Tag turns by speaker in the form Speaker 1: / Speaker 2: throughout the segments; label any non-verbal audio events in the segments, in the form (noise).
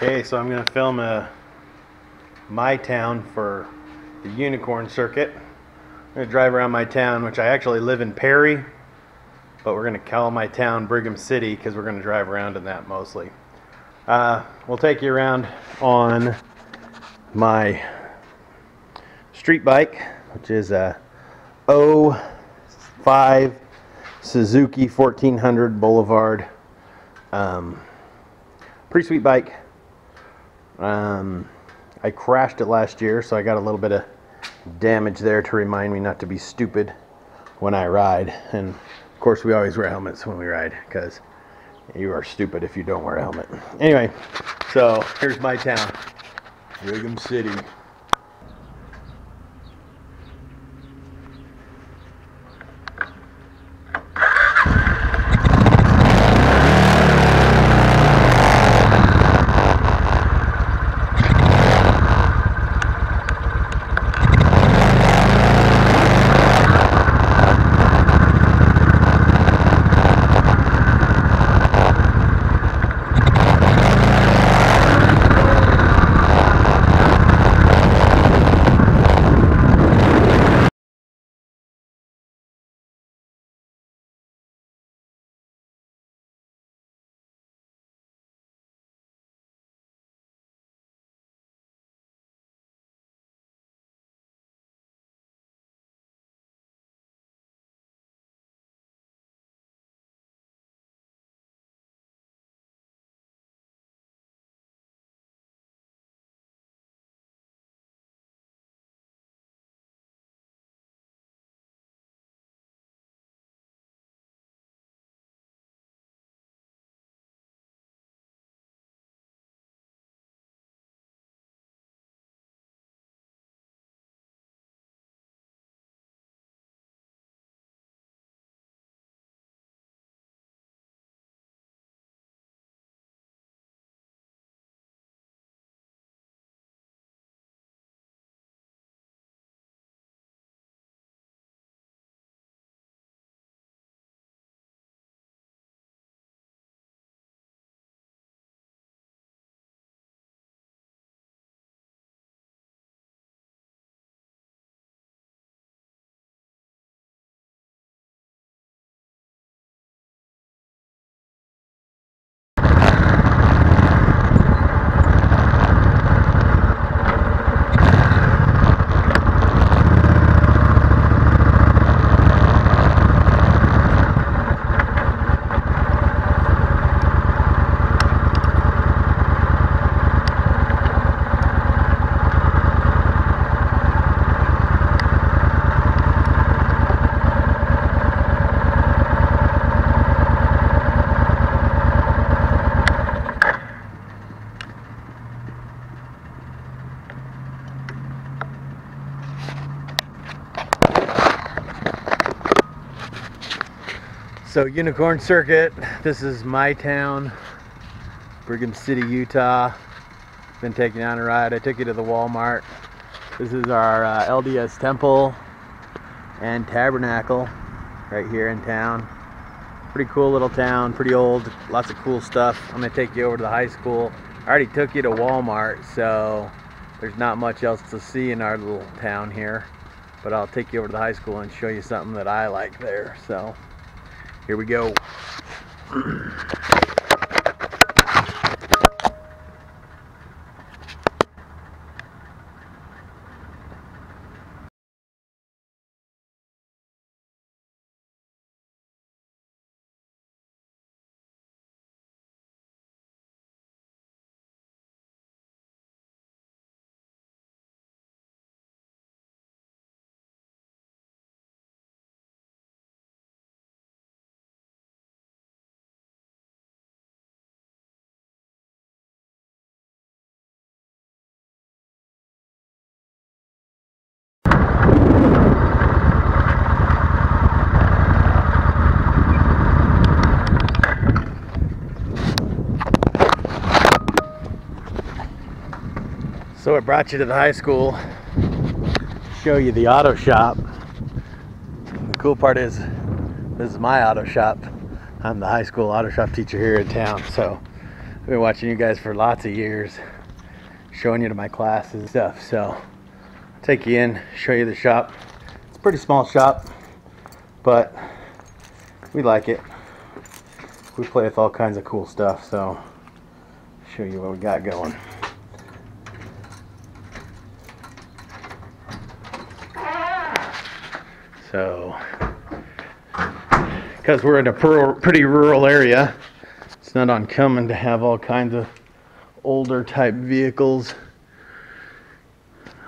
Speaker 1: Okay, so I'm gonna film a my town for the unicorn circuit. I'm gonna drive around my town, which I actually live in Perry, but we're gonna call my town Brigham City because we're gonna drive around in that mostly. Uh, we'll take you around on my street bike, which is a 05 Suzuki 1400 Boulevard. Um, pretty sweet bike. Um, I crashed it last year, so I got a little bit of damage there to remind me not to be stupid when I ride. And of course, we always wear helmets when we ride because you are stupid if you don't wear a helmet. Anyway, so here's my town, Brigham City. So Unicorn Circuit, this is my town, Brigham City, Utah. Been taking on a ride. I took you to the Walmart. This is our uh, LDS temple and tabernacle right here in town. Pretty cool little town, pretty old, lots of cool stuff. I'm gonna take you over to the high school. I already took you to Walmart, so there's not much else to see in our little town here. But I'll take you over to the high school and show you something that I like there. So here we go. (clears throat) So it brought you to the high school, show you the auto shop. The cool part is, this is my auto shop. I'm the high school auto shop teacher here in town, so I've been watching you guys for lots of years, showing you to my classes and stuff. So I'll take you in, show you the shop. It's a pretty small shop, but we like it. We play with all kinds of cool stuff, so show you what we got going. So, because we're in a pretty rural area, it's not uncommon to have all kinds of older type vehicles.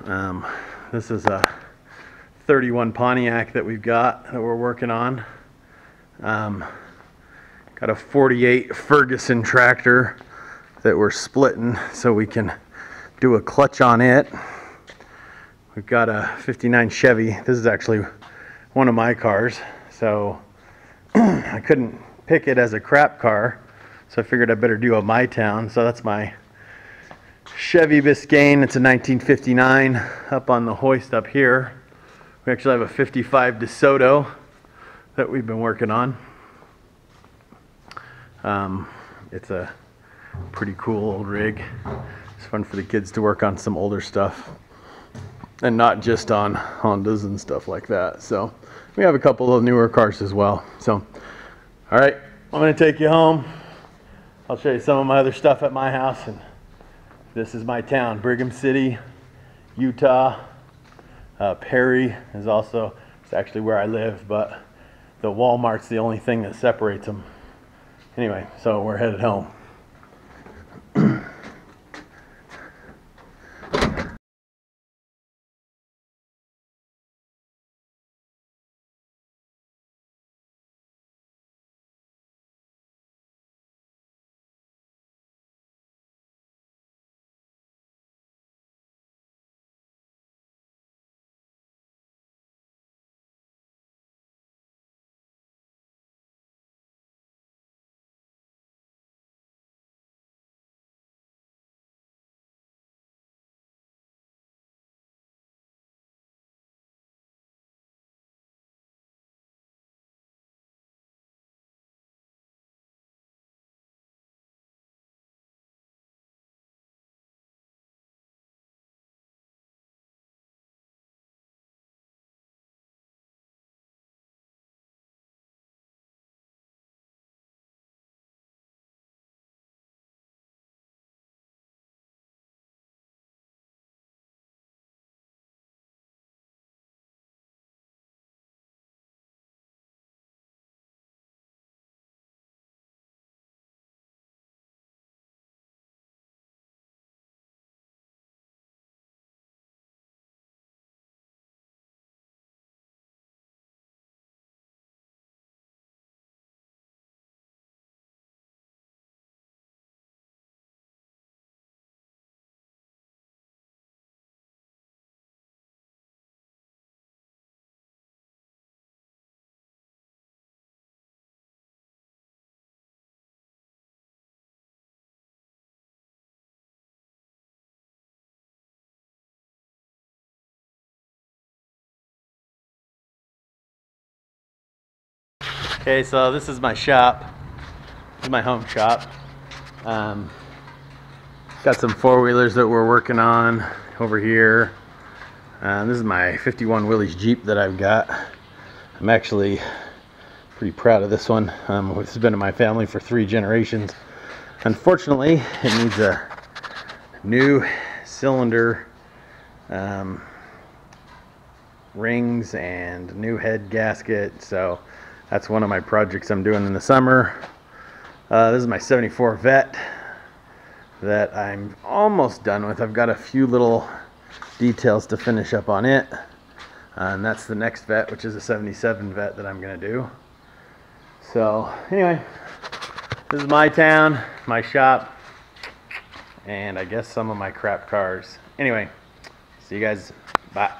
Speaker 1: Um, this is a 31 Pontiac that we've got that we're working on. Um, got a 48 Ferguson tractor that we're splitting so we can do a clutch on it. We've got a 59 Chevy. This is actually one of my cars. So (clears throat) I couldn't pick it as a crap car. So I figured I better do a My Town. So that's my Chevy Biscayne. It's a 1959 up on the hoist up here. We actually have a 55 DeSoto that we've been working on. Um, it's a pretty cool old rig. It's fun for the kids to work on some older stuff and not just on Hondas and stuff like that. So we have a couple of newer cars as well. So, all right, I'm gonna take you home. I'll show you some of my other stuff at my house and this is my town, Brigham City, Utah. Uh, Perry is also, it's actually where I live, but the Walmart's the only thing that separates them. Anyway, so we're headed home. Okay, so this is my shop. This is my home shop. Um, got some four-wheelers that we're working on over here. Uh, this is my 51 Willys Jeep that I've got. I'm actually pretty proud of this one. Um, has been in my family for three generations. Unfortunately, it needs a new cylinder um, rings and new head gasket. So that's one of my projects I'm doing in the summer. Uh, this is my 74 Vette that I'm almost done with. I've got a few little details to finish up on it. Uh, and that's the next vette, which is a 77 vette that I'm going to do. So, anyway, this is my town, my shop, and I guess some of my crap cars. Anyway, see you guys. Bye.